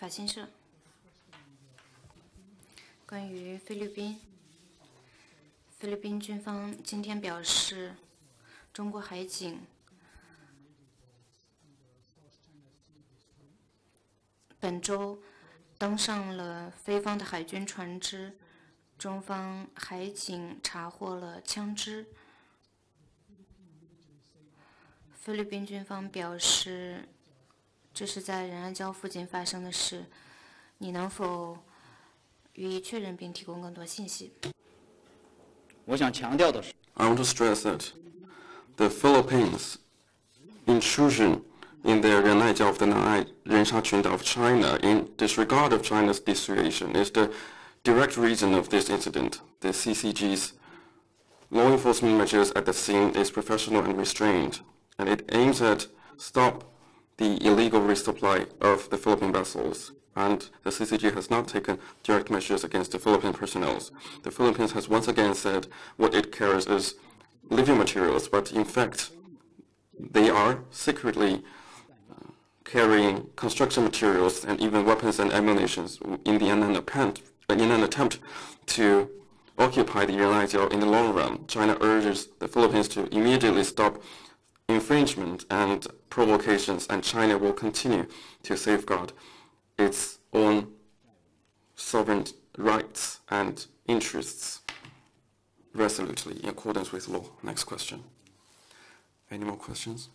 法新社，关于菲律宾，菲律宾军方今天表示，中国海警本周登上了菲方的海军船只，中方海警查获了枪支。菲律宾军方表示，这是在仁爱礁附近发生的事，你能否予以确认并提供更多信息？我想强调的是，I want to stress that the Philippines' intrusion in the Ren'ai of the Nanai of China in disregard of China's dissuasion is the direct reason of this incident. The CCG's law enforcement measures at the scene is professional and restrained, and it aims at stop the illegal resupply of the Philippine vessels. And the CCG has not taken direct measures against the Philippine personnel. The Philippines has once again said what it cares is living materials, but in fact, they are secretly uh, carrying construction materials and even weapons and ammunition in, the, in, an, attempt, in an attempt to occupy the United in the long run. China urges the Philippines to immediately stop infringement and provocations, and China will continue to safeguard its own sovereign rights and interests resolutely in accordance with law. Next question. Any more questions?